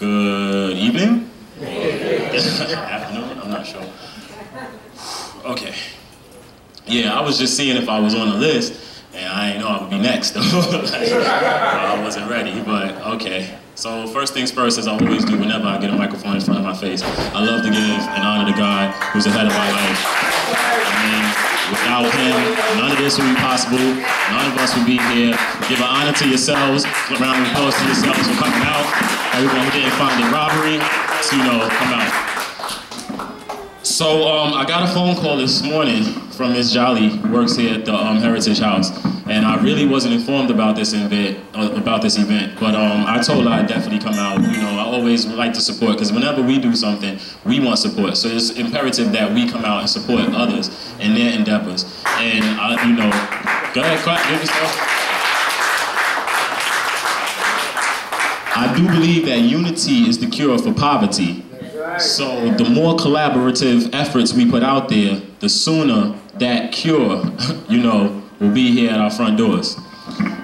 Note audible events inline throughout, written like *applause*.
Good evening? *laughs* Afternoon? I'm not sure. Okay. Yeah, I was just seeing if I was on the list, and I didn't know I would be next. *laughs* I wasn't ready, but okay. So first things first, as I always do whenever I get a microphone in front of my face, I love to give an honor to God who's ahead of my life. I mean, without him, none of this would be possible. None of us would be here. Give an honor to yourselves, round of applause to yourselves for coming out. Everyone who didn't find it robbery, to, you know, come out. So um, I got a phone call this morning from Miss Jolly, works here at the um, Heritage House, and I really wasn't informed about this event. Uh, about this event, but um, I told her I'd definitely come out. You know, I always like to support because whenever we do something, we want support. So it's imperative that we come out and support others in their endeavors. And I, you know, go ahead, clap, give yourself. I do believe that unity is the cure for poverty. So the more collaborative efforts we put out there, the sooner that cure, *laughs* you know, will be here at our front doors.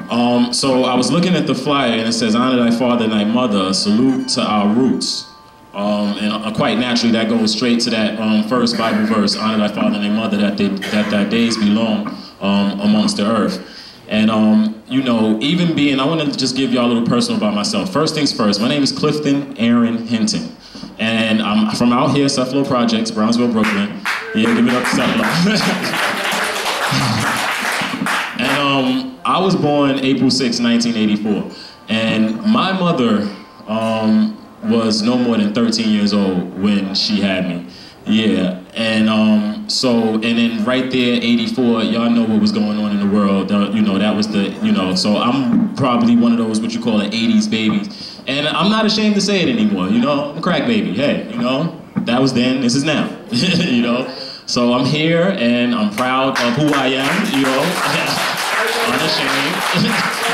Um, so I was looking at the flyer and it says, honor thy father and thy mother, salute to our roots. Um, and uh, quite naturally that goes straight to that um, first Bible verse, honor thy father and thy mother, that, they, that thy days be long um, amongst the earth. And, um, you know, even being, I want to just give y'all a little personal about myself. First things first, my name is Clifton Aaron Hinton. And I'm from out here, Seth Low Projects, Brownsville, Brooklyn. Yeah, give it up to Seth Low. *laughs* and um, I was born April 6, 1984. And my mother um, was no more than 13 years old when she had me. Yeah, and um, so, and then right there, 84, y'all know what was going on in the world. Uh, you know, that was the, you know, so I'm probably one of those, what you call an 80s babies. And I'm not ashamed to say it anymore, you know, I'm a crack baby, hey, you know, that was then, this is now, *laughs* you know. So I'm here and I'm proud of who I am, you know, *laughs* unashamed. *laughs*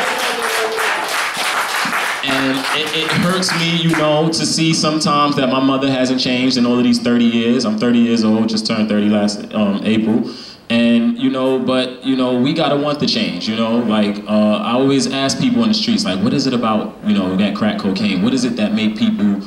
And it, it, hurts me, you know, to see sometimes that my mother hasn't changed in all of these 30 years. I'm 30 years old, just turned 30 last um, April. And, you know, but, you know, we gotta want the change, you know? Like, uh, I always ask people in the streets, like, what is it about, you know, that crack cocaine? What is it that make people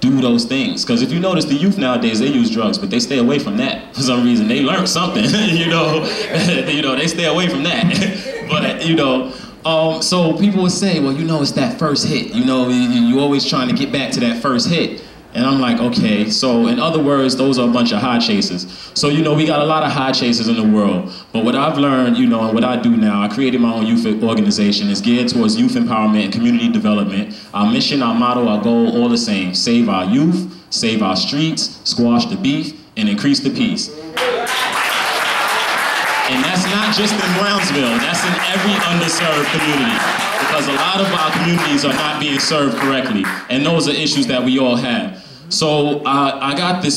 do those things? Because if you notice, the youth nowadays, they use drugs, but they stay away from that for some reason. They learn something, *laughs* you know? *laughs* you know, they stay away from that. *laughs* but, you know, um, so people would say, well, you know, it's that first hit. You know, you're always trying to get back to that first hit. And I'm like, okay, so in other words, those are a bunch of high chasers. So, you know, we got a lot of high chasers in the world. But what I've learned, you know, and what I do now, I created my own youth organization. It's geared towards youth empowerment and community development. Our mission, our motto, our goal, all the same. Save our youth, save our streets, squash the beef, and increase the peace. And that's not just in Brownsville, that's in every underserved community. Because a lot of our communities are not being served correctly. And those are issues that we all have. So uh, I got this